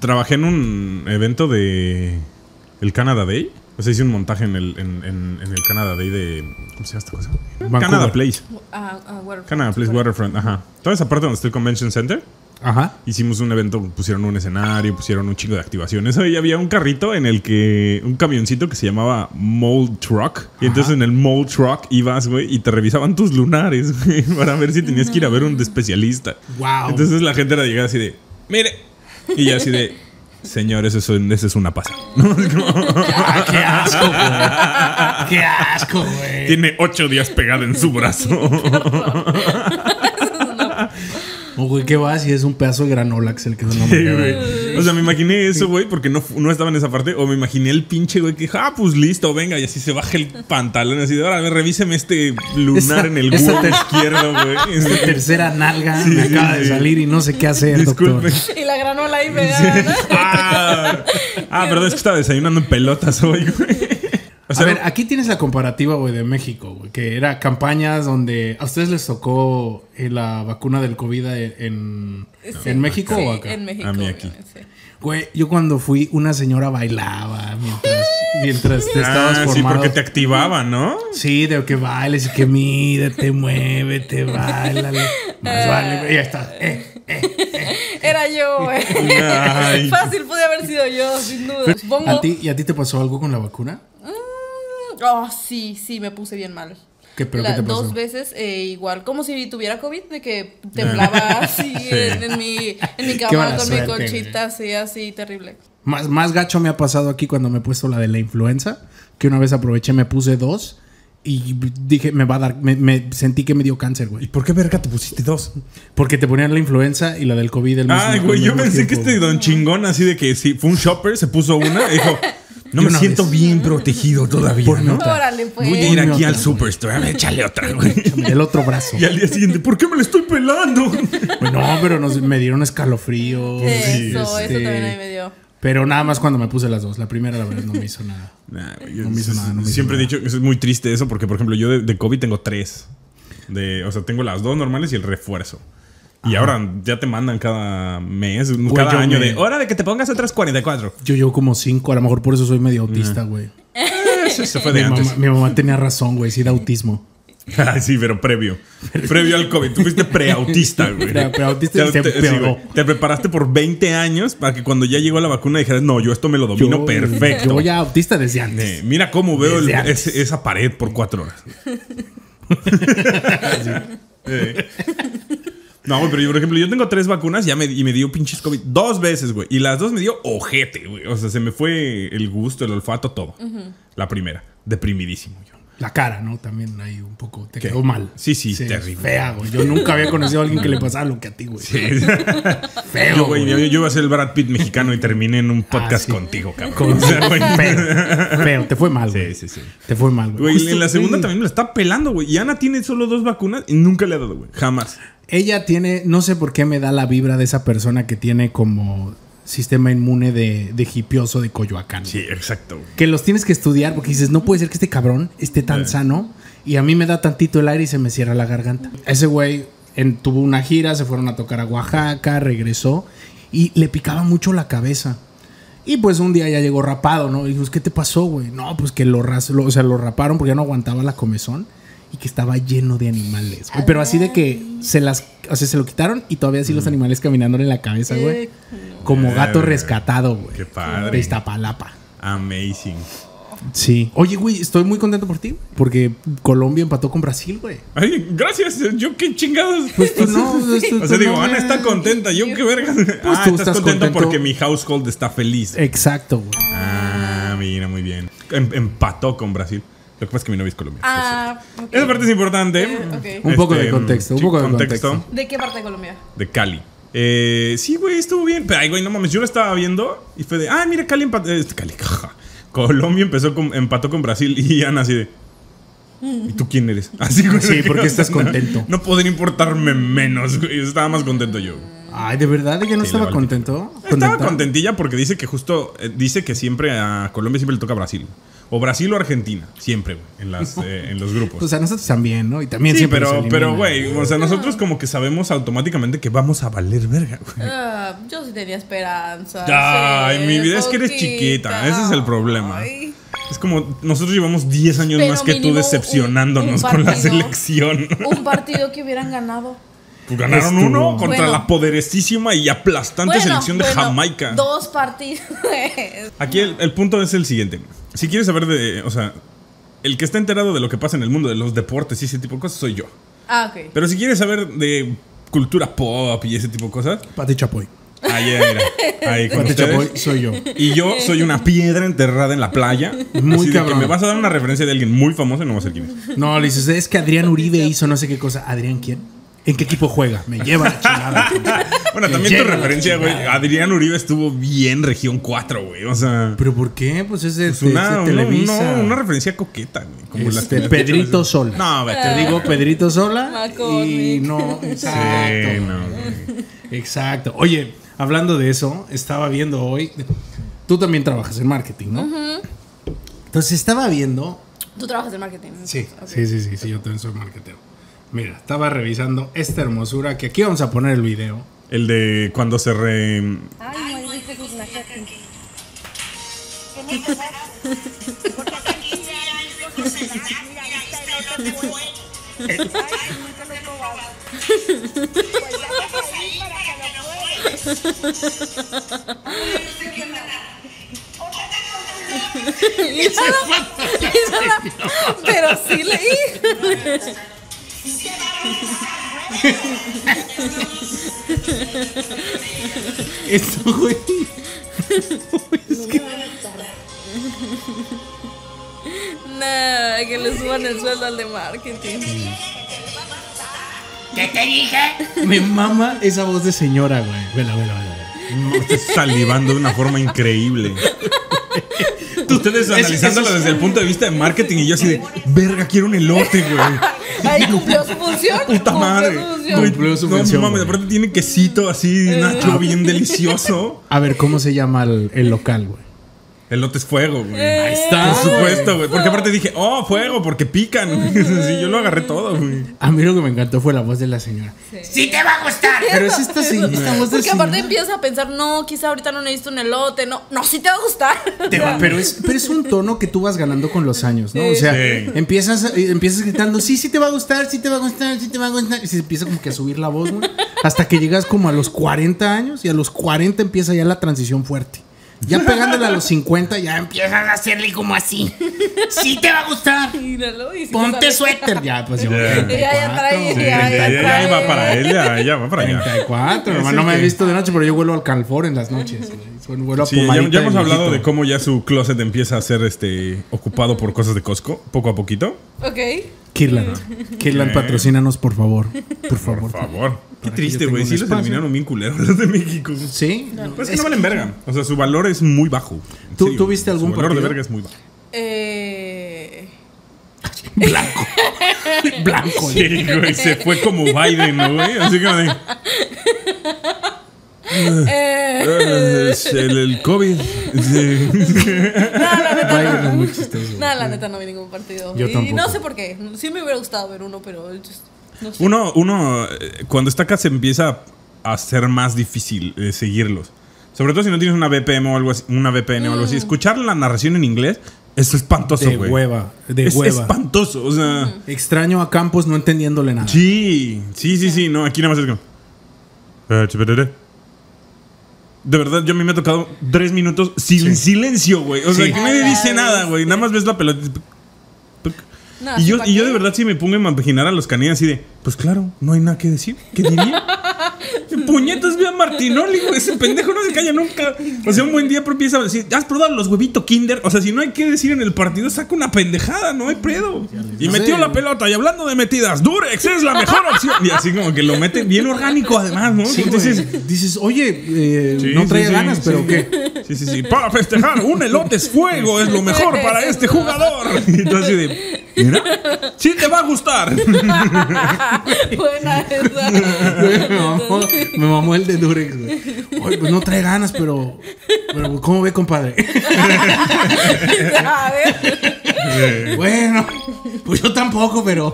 Trabajé en un evento de el Canada Day. O sea, hice un montaje en el, en, en- en el Canada Day de. ¿Cómo se llama esta cosa? Vancouver. Canada Place. Ah, ah. Canada Place Waterfront, ajá. Toda esa parte donde está el Convention Center. Ajá. Hicimos un evento, pusieron un escenario, pusieron un chingo de activaciones. Ahí había un carrito en el que. Un camioncito que se llamaba Mold Truck. Y entonces en el Mold Truck ibas, güey, y te revisaban tus lunares, güey, para ver si tenías que ir a ver un especialista. Wow. Entonces la gente era llegada así de, mire. Y ya así de, señor, eso es, un- eso es una pasa. Es Ah, qué asco, güey. Qué asco, güey. Tiene ocho días pegada en su brazo. Oh, güey, ¿qué vas? Y es un pedazo de granola que se le quedó en la Sí, güey. O sea, me imaginé eso, güey, porque no, no estaba en esa parte. O me imaginé el pinche, güey, que dijo, ah, pues listo, venga. Y así se baja el pantalón. Así de, ahora, a ver, revíseme este lunar Esa- en el esa huevo izquierdo, güey. Mi tercera nalga Sí, me acaba sí. de salir y no sé qué hacer, Disculpe. doctor. Y la granola ahí pegada, ¿no? Ah, ah, perdón, es que estaba desayunando en pelotas hoy, güey. O A ver, aquí tienes la comparativa, güey, de México, güey, que era campañas donde a ustedes les tocó eh, la vacuna del COVID en, Sí. en México Sí, o acá. En México. A mí aquí. Güey, yo cuando fui, una señora bailaba mientras, mientras te estabas ah, sí, porque te activaba, ¿no? Sí, de que bailes y que mídete, muévete, bailale. Más vale, güey, ya está. Eh, Era yo. Ay. Fácil pude haber sido yo, sin duda. Supongo. ¿A ti, ¿Y a ti te pasó algo con la vacuna? Oh, sí, sí, me puse bien mal. ¿Qué, pero La- qué te pasó? dos veces eh, igual, como si tuviera COVID, de que temblaba así en, en mi, en mi cama con mi suerte, conchita, así, así, terrible. Más, más gacho me ha pasado aquí cuando me he puesto la de la influenza, que una vez aproveché, me puse dos y dije, me va a dar, me, me sentí que me dio cáncer, ¿Y güey. por qué verga te pusiste dos? Porque te ponían la influenza y la del COVID el mismo Ay, güey, yo pensé que tiempo. este don chingón, así de que si fue un shopper, se puso una y dijo, no Y me siento vez. bien protegido todavía, Por. Órale, pues. Voy a ir aquí otra. al superstore, a ver, échale otra, güey. El otro brazo. Y al día siguiente, ¿por qué me la estoy pelando? Pues no, pero nos, me dieron escalofríos. Eso, eso este, también a mí me dio. Pero nada más cuando me puse las dos. La primera, la verdad, no me hizo nada. Nah, güey, No me hizo es- nada, no me hizo siempre he nada. dicho que eso es muy triste eso, porque por ejemplo, yo de, de COVID tengo tres. De, o sea, tengo las dos normales y el refuerzo. Y ahora ya te mandan cada mes, cada yo año me- de hora de que te pongas otras 44. Yo llevo como cinco, a lo mejor por eso soy medio autista, güey. Eso fue Mi, de antes. mamá, mi mamá tenía razón, güey, sí da autismo. Ah, sí, pero previo. Previo al COVID. Tú fuiste preautista, güey. Pre- preautista y te, se te- sí, pegó. güey. Te preparaste por 20 años para que cuando ya llegó la vacuna dijeras, no, yo esto me lo domino perfecto. Yo ya autista desde antes. Eh, mira cómo veo el- esa pared por cuatro horas. Eh. No, güey, pero yo, por ejemplo, yo tengo tres vacunas ya me, y me dio pinches COVID dos veces, güey. Y las dos me dio ojete, güey. O sea, se me fue el gusto, el olfato, todo. La primera, deprimidísimo yo. La cara, ¿no? También ahí un poco. Te ¿Qué? quedó mal. Sí, sí, terrible. Fea, güey. Yo nunca había conocido a alguien que le pasara lo que a ti, güey. Feo, Yo, güey, yo, yo iba a ser el Brad Pitt mexicano y terminé en un podcast sí. contigo, cabrón. Con- O sea, güey. Feo. Feo. Te fue mal, güey. Sí, sí, sí. Te fue mal, güey. Güey, en la segunda sí. también me la está pelando, güey. Y Ana tiene solo dos vacunas y nunca le ha dado, güey. Jamás. Ella tiene, no sé por qué me da la vibra de esa persona que tiene como sistema inmune de, de hipioso de Coyoacán. Sí, exacto. Que los tienes que estudiar porque dices, no puede ser que este cabrón esté tan Eh. sano. Y a mí me da tantito el aire y se me cierra la garganta. Ese güey en- tuvo una gira, se fueron a tocar a Oaxaca, regresó y le picaba mucho la cabeza. Y pues un día ya llegó rapado, ¿no? Y dijo, ¿qué te pasó, güey? No, pues que lo, ras- lo- o sea, lo raparon porque ya no aguantaba la comezón y que estaba lleno de animales. güey. Pero así de que se las, o sea, se lo quitaron y todavía así los animales caminándole en la cabeza, güey. Eh, Como gato Eh, rescatado, güey. qué padre. De Iztapalapa. Amazing. Sí. Oye, güey, estoy muy contento por ti. Porque Colombia empató con Brasil, güey. Ay, gracias. Yo qué chingados. Pues tú no. pues tú- O sea, tú digo, no, Ana güey. está contenta. Yo qué verga. ah, tú estás, estás contento, contento. porque mi household está feliz. Exacto, güey. Ah, mira, muy bien. Em- empató con Brasil. Lo que pasa es que mi novia es colombiana. Ah. Esa parte es importante. Eh. Un poco de contexto, un poco de contexto. ¿De qué parte de Colombia? De Cali. Eh, sí, güey, estuvo bien. Pero, ay, güey, no mames, yo lo estaba viendo y fue de, ah, mira, Cali empató. Este, Cali, jaja. Colombia empezó con, empató con Brasil y Ana así de. ¿Y tú quién eres? Así, güey. Sí, porque estás contento. No podría importarme menos, güey. Estaba más contento yo. Ay, ¿de verdad? ¿De que no Sí, estaba contento? Estaba contentilla porque dice que justo, eh, dice que siempre a Colombia siempre le toca a Brasil. O Brasil o Argentina, siempre, güey, en, las, eh, en los grupos. O sea, nosotros también, ¿no? Y también sí, siempre pero, pero, güey, o sea, nosotros como que sabemos automáticamente que vamos a valer verga, güey. Ah, yo sí tenía esperanza. Ay, sí, mi vida es que eres chiquita, ese es el problema. Ay. Es como nosotros llevamos 10 años Pero más que tú un- decepcionándonos con la selección. Un partido que hubieran ganado. Pues ganaron Estuvo- uno contra Bueno. la poderosísima y aplastante Bueno, selección de bueno, Jamaica. Dos partidos. Aquí el, el punto es el siguiente. Si quieres saber de, o sea, el que está enterado de lo que pasa en el mundo de los deportes y ese tipo de cosas soy yo. ah, ok. Pero si quieres saber de cultura pop y ese tipo de cosas, Pati Chapoy. ahí mira, ahí con Pati ustedes. Chapoy soy yo. Y yo soy una piedra enterrada en la playa. Muy Así de que cabrón. me vas a dar una referencia de alguien muy famoso y no va a ser quién es. No, le dices, es que Adrián Uribe hizo no sé qué cosa. ¿Adrián quién? ¿En qué equipo juega? Me lleva la chingada. Bueno, Me también tu lleva la referencia, güey. chingada. Adrián Uribe estuvo bien región 4, güey. O sea, ¿Pero por qué? Pues es de, pues de- una, de una- Televisa. una- una referencia coqueta, güey. Como las Este, que- Pedrito Sola. No, vete. Te digo Pedrito Sola. Macaulay. Y no, exacto. Sí, no, güey. Exacto. Oye, hablando de eso, estaba viendo hoy. Tú también trabajas en marketing, ¿no? Entonces estaba viendo. Tú trabajas en marketing. Sí, sí, sí, sí, sí, yo también soy marketero. Mira, estaba revisando esta hermosura que aquí vamos a poner el video. El de cuando se re. Ay, no dice que es una casa. Tiene que ser. Porque hace 15 años no se da. Mira, ahí está el otro que fue. Ay, nunca lo he probado. Vamos ahí para que lo pruebes. Mírala, mírala. Pero sí leí. Esto, güey. Nah, que le suban el sueldo al de marketing. Me mama esa voz de señora, güey. Vela, vela, vela. No, estás salivando de una forma increíble. Ustedes analizándolo desde el punto de vista de marketing y yo así de, verga, quiero un elote, güey. Ahí cumplió su función. Puta cumplió madre. su función. Cumplió su no función, mames, güey. aparte tiene quesito así, nacho bien delicioso. A ver, ¿cómo se llama el, el local, güey? Elote es fuego, güey. Ahí está. Por supuesto, güey. Porque aparte dije, oh, fuego, porque pican. Sí, yo lo agarré todo, güey. A mí lo que me encantó fue la voz de la señora. Sí te va a gustar. Pero es esta, se- esta voz de Porque aparte empiezas a pensar, no, quizá ahorita no necesito un elote. No, no, sí te va a gustar. Te va- pero, es, pero es un tono que tú vas ganando con los años, ¿no? O sea, Sí. empiezas, eh, empiezas gritando, sí, sí te va a gustar, sí te va a gustar, sí te va a gustar. Y se empieza como que a subir la voz, güey. Hasta que llegas como a los 40 años y a los 40 empieza ya la transición fuerte. Ya pegándole a los 50 ya empiezas a hacerle como así. Sí te va a gustar. Míralo y Ponte suéter. Ya, pues yo. Ya. Ya, ya trae, Sí, ya, ya, ya, ya va para él, ya, ya va para allá. 34, Es hermano. No me he visto de noche, pero yo vuelo al calfor en las noches. Huelo a Sí, ya, hemos de hablado de cómo ya su closet empieza a ser este ocupado por cosas de Costco, poco a poquito. Ok. Kirlan. Kirlan, patrocínanos, por favor. Por favor. Por favor. Qué que triste, güey. Sí los eliminaron bien culeros los de México. ¿Sí? Pues es que no valen verga. O sea, su valor es muy bajo. ¿Tú- serio, tú viste algún Su valor de verga es muy bajo. Eh. Blanco. Blanco. Sí, güey, se fue como Biden, ¿no, güey? Así como de. eh, "Ah, es el, el COVID. Sí. Biden es muy chistoso. Nada, la neta no vi ningún partido. Yo y tampoco. no sé por qué. Sí me hubiera gustado ver uno, pero just- no sé. Uno, uno, eh, cuando está acá se empieza a ser más difícil eh, seguirlos. Sobre todo si no tienes una VPN o algo así, una VPN o algo así. Escuchar la narración en inglés es espantoso, De güey. hueva. De es hueva. espantoso, o sea. Extraño a Campos no entendiéndole nada. Sí, sí, sí, sí. No, aquí nada más es como. "Eh, chipetete". De verdad, yo a mí me ha tocado tres minutos sin silencio, güey. O sea, Sí. que nadie dice nada, güey. Nada más ves la pelota. No, y, yo, ¿pa' y yo de verdad sí me pongo a imaginar a los canines así de, pues claro, no hay nada que decir. ¿Qué diría? Puñetas, ve a Martinoli, güey. Ese pendejo no se calla nunca. O sea, un buen día empieza a decir, ¿has probado los huevitos Kinder? O sea, si no hay que decir en el partido, saca una pendejada, no hay pedo. Y metió la pelota. Y hablando de metidas, Durex es la mejor opción. Y así como que lo mete bien orgánico, además, ¿no? Sí, Entonces. Dices, oye, eh, Sí, no traía sí, ganas, sí. pero ¿qué? Sí, sí, sí. Para festejar, un elote es fuego, es lo mejor para este jugador. Y tú así de, mira, sí te va a gustar. Buena esa. me, mamó, me mamó el de Durex, güey. Oye, pues no trae ganas, pero Pero, ¿cómo ve, compadre? A ver. bueno, pues yo tampoco, pero.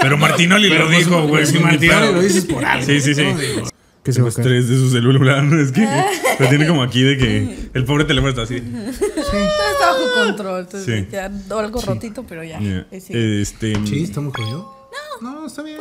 Pero Martinoli lo pues, dijo, güey. Si ni Martinoli lo dices por algo. Sí, sí, sí. ¿no? Digo, ¿Qué se Tengo va a caer? estrés de su celular, ¿no? Es que lo tiene como aquí de que el pobre teléfono está así. Está bajo control. Entonces Sí. ya algo rotito, pero ya. Yeah. Ahí sí. Este. Sí, está muy jodido. No, no, está bien.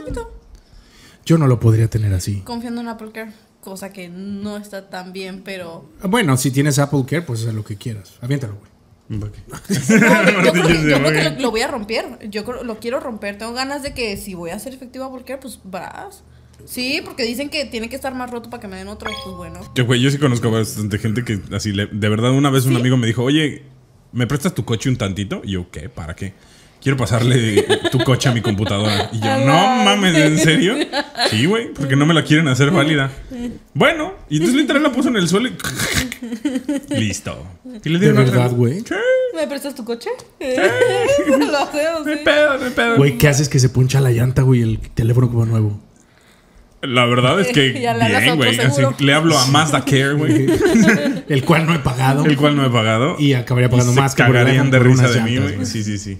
Yo no lo podría tener así. Confiando en Apple Care. Cosa que no está tan bien, pero. Bueno, si tienes Apple Care, pues haz lo que quieras. Aviéntalo, güey. No, yo creo que, Martillo, yo creo que sí, lo, lo voy a romper. Yo creo- lo quiero romper. Tengo ganas de que si voy a hacer efectivo Apple Care, pues vas. Sí, porque dicen que tiene que estar más roto para que me den otro. Pues bueno. Que, güey, yo sí conozco bastante gente que así, le- de verdad, una vez un amigo me dijo, oye, ¿me prestas tu coche un tantito? Y yo, ¿qué? ¿Para qué? Quiero pasarle tu coche a mi computadora. Y yo, no mames, ¿en serio? Sí, güey, porque no me la quieren hacer válida. Bueno, y entonces literal la puso en el suelo y... Listo. Y le ¿De verdad, güey? ¿Me prestas tu coche? lo hacemos, no hay sí. pedo, no hay pedo. Güey, ¿qué haces que se puncha la llanta, güey? El teléfono como nuevo. La verdad es que bien, güey. Le hablo a Mazda Care, güey. El cual no he pagado. El cual no he pagado. Y acabaría pagando se más que por el cagarían de risa de mí, llantas, güey. Sí, sí, sí.